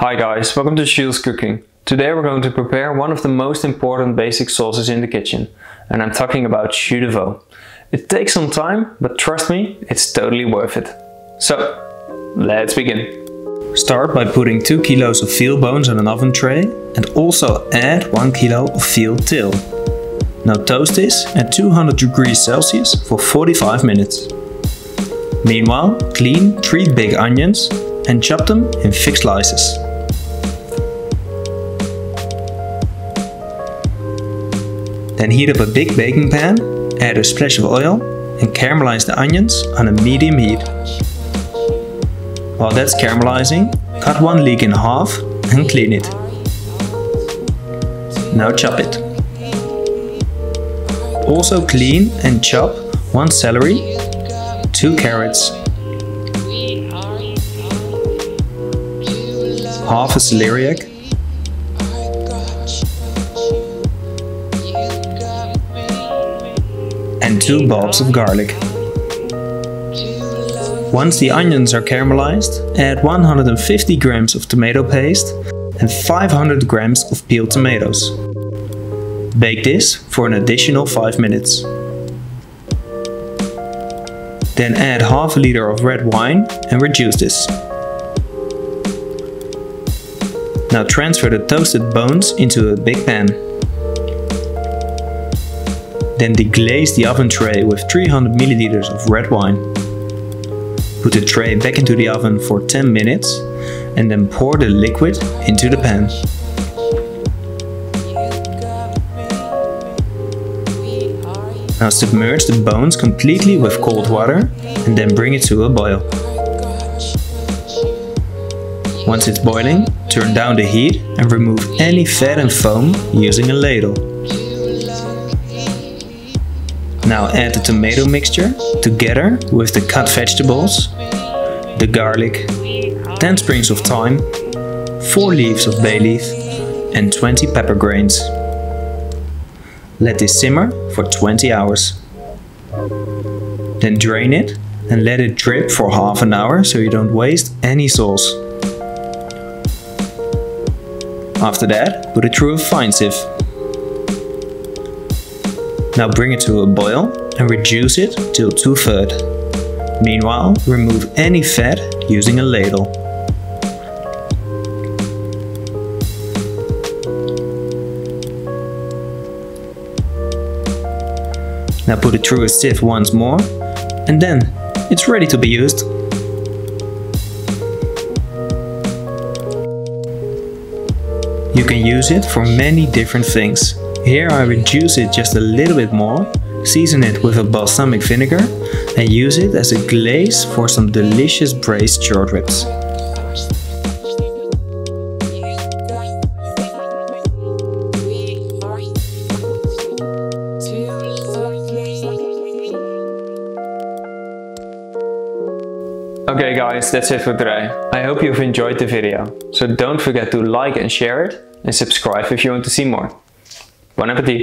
Hi guys, welcome to Jules Cooking. Today we're going to prepare one of the most important basic sauces in the kitchen, and I'm talking about jus de veau. It takes some time, but trust me, it's totally worth it. So, let's begin. Start by putting 2 kilos of veal bones on an oven tray and also add 1 kilo of veal tail. Now toast this at 200 degrees Celsius for 45 minutes. Meanwhile, clean 3 big onions and chop them in thick slices. Then heat up a big baking pan, add a splash of oil and caramelize the onions on a medium heat. While that's caramelizing, cut one leek in half and clean it. Now chop it. Also clean and chop one celery, two carrots, half a celeriac, and two bulbs of garlic. Once the onions are caramelized, add 150 grams of tomato paste and 500 grams of peeled tomatoes. Bake this for an additional 5 minutes. Then add half a liter of red wine and reduce this. Now transfer the toasted bones into a big pan. Then deglaze the oven tray with 300 milliliters of red wine. Put the tray back into the oven for 10 minutes and then pour the liquid into the pan. Now submerge the bones completely with cold water and then bring it to a boil. Once it's boiling, turn down the heat and remove any fat and foam using a ladle. Now add the tomato mixture together with the cut vegetables, the garlic, 10 sprigs of thyme, 4 leaves of bay leaf and 20 pepper grains. Let this simmer for 20 hours. Then drain it and let it drip for half an hour so you don't waste any sauce. After that, put it through a fine sieve. Now bring it to a boil and reduce it till two-thirds. Meanwhile, remove any fat using a ladle. Now put it through a sieve once more and then it's ready to be used. You can use it for many different things. Here I reduce it just a little bit more, season it with a balsamic vinegar and use it as a glaze for some delicious braised short ribs. Okay guys, that's it for today. I hope you've enjoyed the video. So don't forget to like and share it and subscribe if you want to see more. वनपति